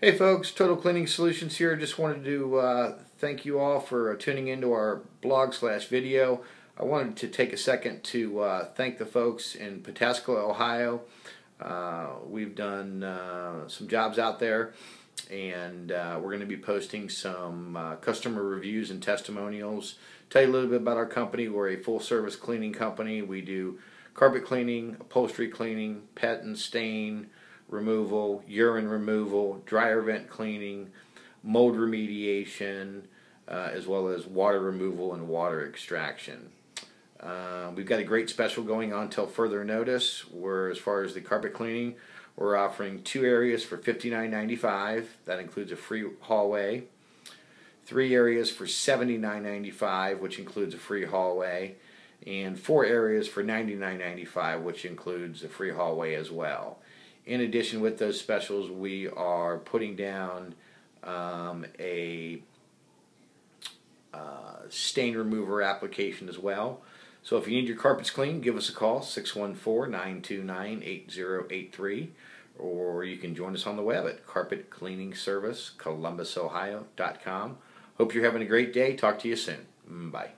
Hey folks, Total Cleaning Solutions here. Just wanted to uh, thank you all for tuning into our blog slash video. I wanted to take a second to uh, thank the folks in Pataskala, Ohio. Uh, we've done uh, some jobs out there and uh, we're going to be posting some uh, customer reviews and testimonials. Tell you a little bit about our company. We're a full service cleaning company. We do carpet cleaning, upholstery cleaning, pet and stain, removal, urine removal, dryer vent cleaning, mold remediation, uh, as well as water removal and water extraction. Uh, we've got a great special going on till further notice. Where as far as the carpet cleaning, we're offering two areas for $59.95. That includes a free hallway. Three areas for $79.95, which includes a free hallway, and four areas for $99.95, which includes a free hallway as well in addition with those specials, we are putting down um, a uh, stain remover application as well. So if you need your carpets clean, give us a call, 614-929-8083, or you can join us on the web at Carpet Cleaning Service, ColumbusOhio.com. Hope you're having a great day. Talk to you soon. Bye.